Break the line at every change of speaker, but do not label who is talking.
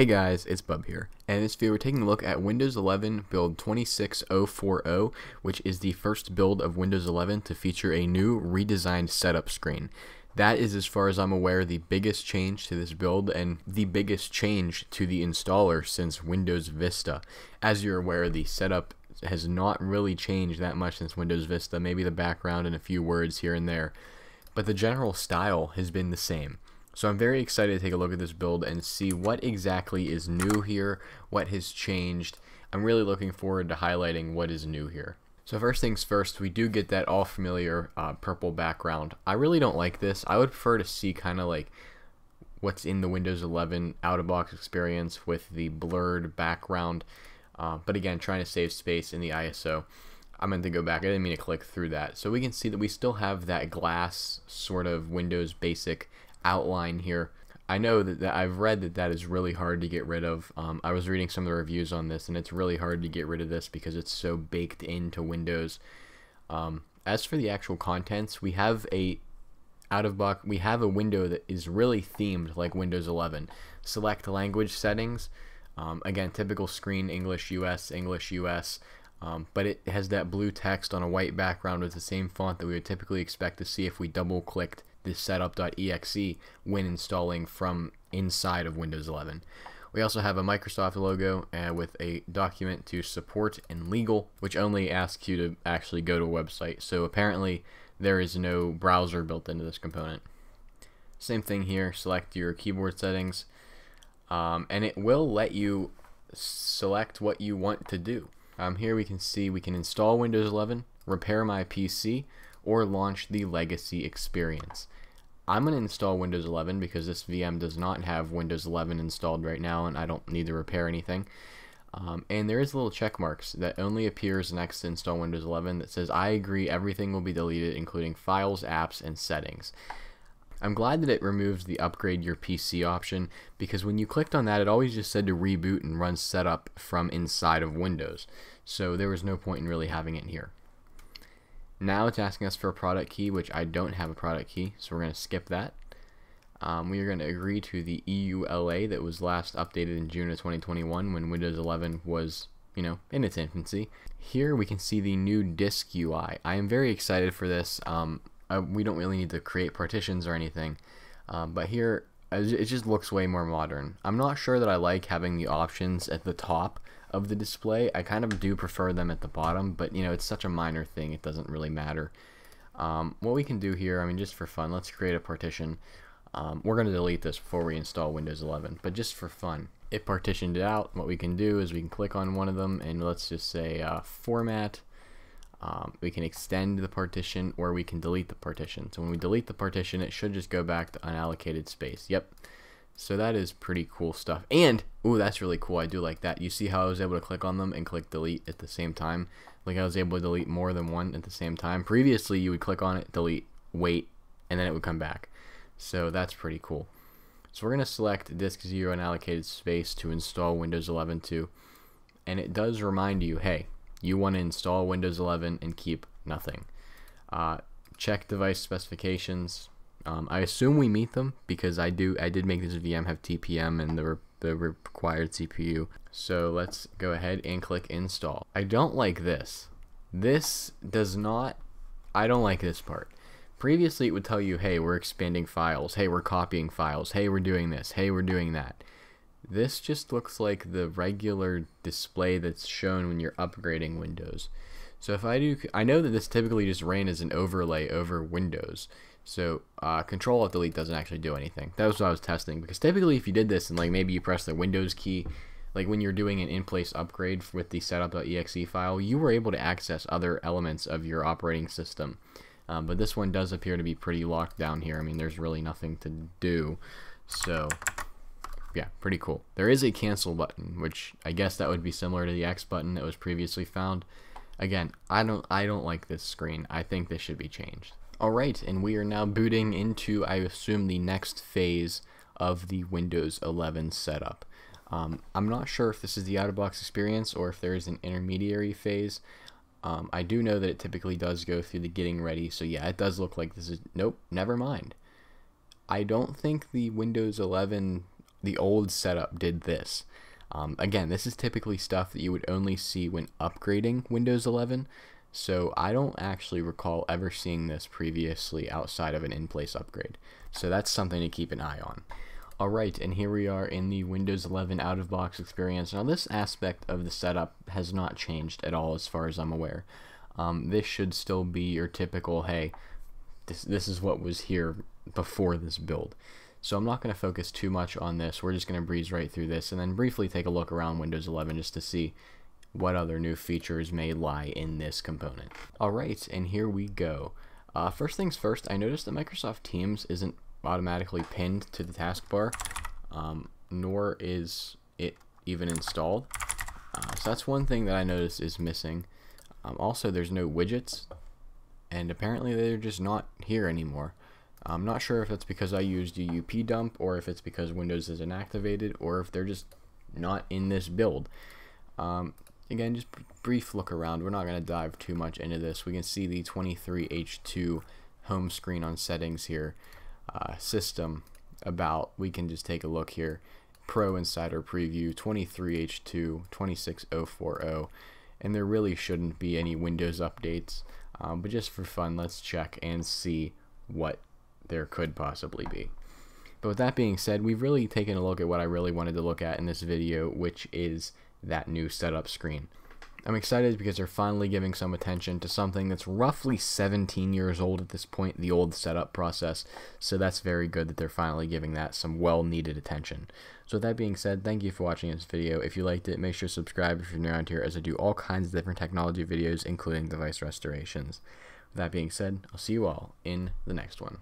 Hey guys, it's Bub here, and in this video we're taking a look at Windows 11 build 26040, which is the first build of Windows 11 to feature a new redesigned setup screen. That is, as far as I'm aware, the biggest change to this build and the biggest change to the installer since Windows Vista. As you're aware, the setup has not really changed that much since Windows Vista, maybe the background and a few words here and there, but the general style has been the same. So I'm very excited to take a look at this build and see what exactly is new here, what has changed. I'm really looking forward to highlighting what is new here. So first things first, we do get that all familiar uh, purple background. I really don't like this. I would prefer to see kind of like what's in the Windows 11 out-of-box experience with the blurred background. Uh, but again, trying to save space in the ISO. I meant to go back. I didn't mean to click through that. So we can see that we still have that glass sort of Windows basic outline here. I know that, that, I've read that that is really hard to get rid of. Um, I was reading some of the reviews on this, and it's really hard to get rid of this because it's so baked into Windows. Um, as for the actual contents, we have a out of box. We have a window that is really themed like Windows 11. Select language settings. Um, again, typical screen English US, English US. Um, but it has that blue text on a white background with the same font that we would typically expect to see if we double clicked this setup.exe when installing from inside of Windows 11. We also have a Microsoft logo uh, with a document to support and legal, which only asks you to actually go to a website. So apparently there is no browser built into this component. Same thing here, select your keyboard settings, um, and it will let you select what you want to do. Um, here we can see we can install Windows 11, repair my PC, or launch the legacy experience. I'm going to install Windows 11 because this VM does not have Windows 11 installed right now and I don't need to repair anything. Um, and there is a little check marks that only appears next to install Windows 11 that says I agree everything will be deleted including files, apps, and settings. I'm glad that it removes the upgrade your PC option because when you clicked on that it always just said to reboot and run setup from inside of Windows. So there was no point in really having it here. Now it's asking us for a product key, which I don't have a product key, so we're going to skip that. Um, we are going to agree to the EULA that was last updated in June of 2021 when Windows 11 was, you know, in its infancy. Here we can see the new disk UI. I am very excited for this. Um, I, we don't really need to create partitions or anything, um, but here it just looks way more modern. I'm not sure that I like having the options at the top of the display. I kind of do prefer them at the bottom, but you know, it's such a minor thing, it doesn't really matter. Um, what we can do here, I mean, just for fun, let's create a partition. Um, we're going to delete this before we install Windows 11, but just for fun, it partitioned it out. What we can do is we can click on one of them and let's just say uh, format. Um, we can extend the partition or we can delete the partition. So when we delete the partition, it should just go back to unallocated space. Yep, so that is pretty cool stuff. And, ooh, that's really cool. I do like that. You see how I was able to click on them and click delete at the same time? Like I was able to delete more than one at the same time. Previously, you would click on it, delete, wait, and then it would come back. So that's pretty cool. So we're going to select disk 0 and allocated space to install Windows 11 2. And it does remind you, hey, you want to install Windows 11 and keep nothing. Uh, check device specifications, um, I assume we meet them because I do. I did make this VM have TPM and the re the required CPU. So let's go ahead and click install. I don't like this. This does not. I don't like this part. Previously, it would tell you, hey, we're expanding files. Hey, we're copying files. Hey, we're doing this. Hey, we're doing that. This just looks like the regular display that's shown when you're upgrading Windows. So if I do, I know that this typically just ran as an overlay over Windows. So uh, Control Alt Delete doesn't actually do anything. That was what I was testing because typically if you did this and like maybe you press the Windows key, like when you're doing an in-place upgrade with the setup.exe file, you were able to access other elements of your operating system. Um, but this one does appear to be pretty locked down here. I mean, there's really nothing to do. So, yeah, pretty cool. There is a cancel button, which I guess that would be similar to the X button that was previously found. Again, I don't I don't like this screen. I think this should be changed. Alright, and we are now booting into, I assume, the next phase of the Windows 11 setup. Um, I'm not sure if this is the out-of-box experience or if there is an intermediary phase. Um, I do know that it typically does go through the getting ready, so yeah, it does look like this is... Nope, never mind. I don't think the Windows 11 the old setup did this. Um, again, this is typically stuff that you would only see when upgrading Windows 11, so I don't actually recall ever seeing this previously outside of an in-place upgrade. So that's something to keep an eye on. Alright, and here we are in the Windows 11 out-of-box experience. Now this aspect of the setup has not changed at all as far as I'm aware. Um, this should still be your typical, hey, this, this is what was here before this build. So I'm not going to focus too much on this. We're just going to breeze right through this and then briefly take a look around Windows 11 just to see what other new features may lie in this component. Alright, and here we go. Uh, first things first, I noticed that Microsoft Teams isn't automatically pinned to the taskbar, um, nor is it even installed. Uh, so that's one thing that I noticed is missing. Um, also, there's no widgets, and apparently they're just not here anymore. I'm not sure if that's because I used UUP dump or if it's because Windows is inactivated or if they're just not in this build. Um, again, just brief look around. We're not going to dive too much into this. We can see the 23H2 home screen on settings here. Uh, system about, we can just take a look here. Pro Insider Preview 23H2 26040 and there really shouldn't be any Windows updates. Um, but just for fun, let's check and see what there could possibly be. But with that being said, we've really taken a look at what I really wanted to look at in this video, which is that new setup screen. I'm excited because they're finally giving some attention to something that's roughly 17 years old at this point, the old setup process. So that's very good that they're finally giving that some well needed attention. So with that being said, thank you for watching this video. If you liked it, make sure to subscribe if you're new around here as I do all kinds of different technology videos, including device restorations. With that being said, I'll see you all in the next one.